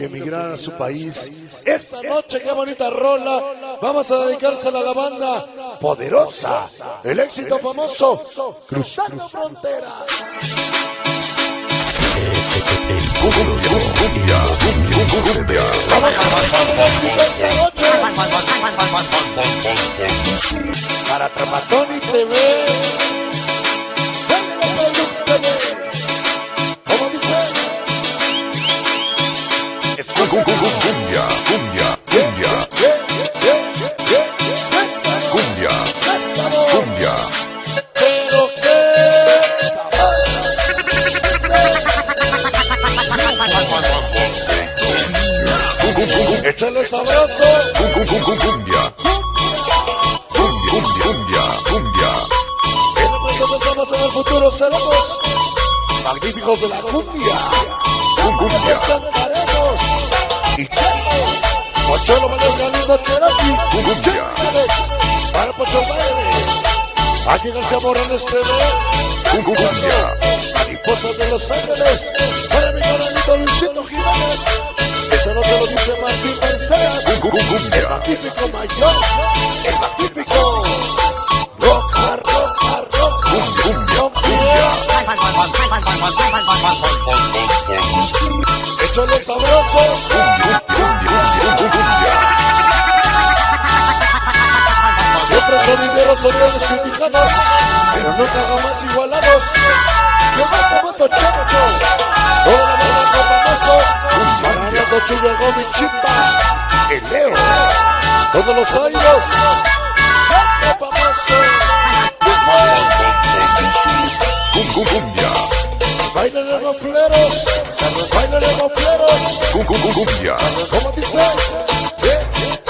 que emigrar a su país. Esta noche, qué bonita rola. Vamos a dedicársela a la banda poderosa. El éxito famoso, Cruzando Fronteras. Para Tramatoni TV. Échale sabroso. Cumbia. Cumbia, cumbia, cumbia. Nosotros somos en el futuro, seremos magníficos de la cumbia. Cumbia. Cantaremos y chelo. Pocholo Manuel Galindo Cherokee. Cumbia. Para Pocho Bailes. Aquí García Morales TV. Cumbia. Mariposas de Los Ángeles. Para mi canalito Luisito Jiménez. El Cumbia. magnífico mayor. El magnífico. Roca, roca, roca. Cumbia, cumbia. Échale sabroso. Siempre sonideros, sonidos criticados, pero nunca jamás igualados. Yo no famoso Chavo Show. Para Chuya Gómez Chimpa. El Leo. Todos los años. Siempre famoso. Cumbia. Bailan los rofleros. Bailan los rofleros. Cumbia. ¿Cómo dice? Yeah,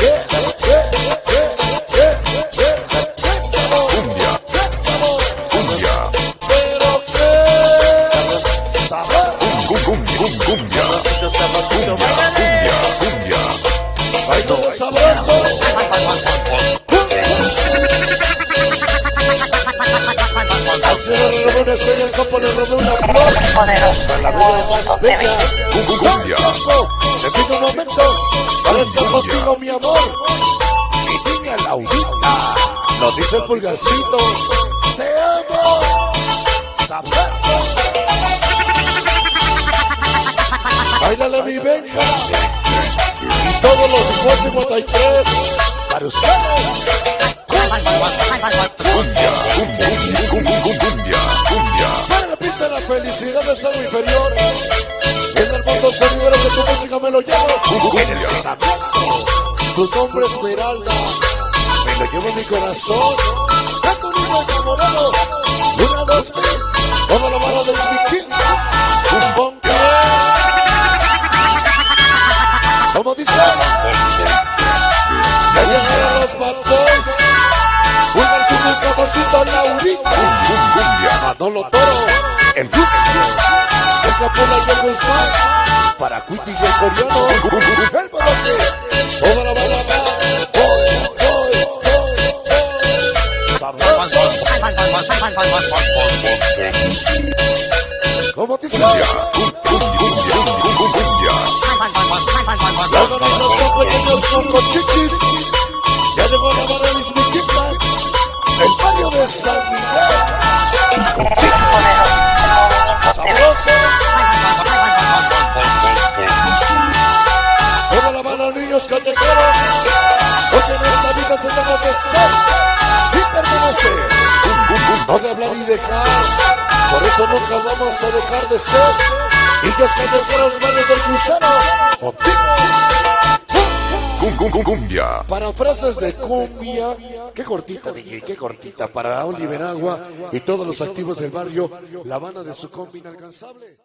yeah, yeah, Cumbia. Cumbia. Cumbia. Bailando sabroso. Hace los redones en el campo le robé una flor. La vida más bella. Cumbia. Te pido un momento para estar contigo, mi amor. Mi niña Laurita. Nos dice el pulgarcito. Y todos los 53 para ustedes. Cumbia. Cumbia. Cumbia. Para la pista de la felicidad de ser inferior. En el mundo sonidero que tu música me lo llevo. Pensamiento. Tu nombre es Esmeralda. Me lo llevo en mi corazón. Tanto niño enamorado. Una, dos, tres. Toda la mano del bikini. Saborcito Laurita. Cumbia. Manolo Toro, el el Capula y para Cuiti y el Coreano, el Balote, toda la sabroso, ¿cómo te Cumbia. Cumbia. La organización Pequeños Soco Chichis, porque en esta vida se tengo que ser y permanecer, no de hablar y dejar, por eso nunca vamos a dejar de ser, niños callejeros, barrios del crucero, contigo. Cumbia. Para frases de cumbia, qué cortita, DJ, qué cortita, para Oliver Agua y todos los activos del barrio, la banda de su combi inalcanzable.